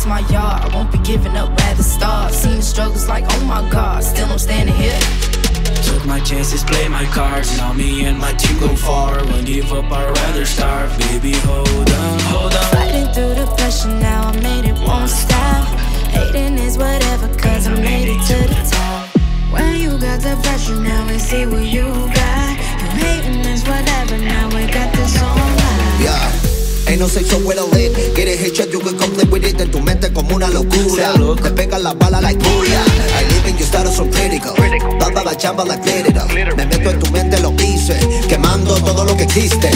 this my yard. I won't be giving up, rather starve. Seen the struggles like, oh my god, still I'm standing here. Took my chances, play my cards. Now me and my team go far. Won't give up, I'd rather starve. Baby, hold on, hold on. Fighting through the pressure now, I made it, won't stop. Hating is whatever, cause I made it to the top. When you got the pressure now, and see what you got. You hating is whatever, now we got this on live. Yeah. Ain't no sexo bueno lit Get it hit you can complete with it. En tu mente como una locura. Te pegan las balas like booyah I live in your status so critical. Baba la chamba like glitter Me meto en tu mente lo hice Quemando todo lo que existe.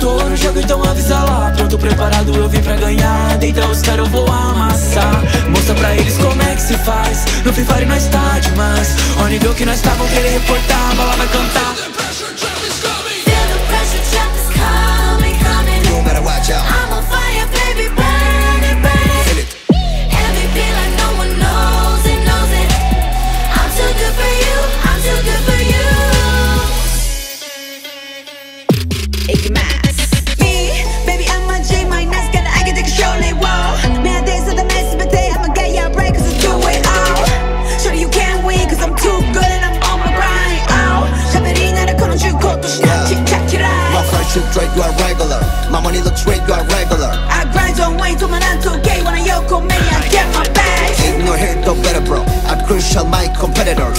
Tô no jogo, então avisa lá Pronto, preparado, eu vim pra ganhar Deita os caras, eu vou amassar Mostra pra eles como é que se faz No Free Fire nós tá demais Ó nível que nós tá, vão querer reportar A bala vai cantar shoot straight, you are regular. My money looks straight, you are regular. I grind on way to my 9 to K When I yoko, man, I get my bag Ain't no don't better bro. I'm crucial, my competitor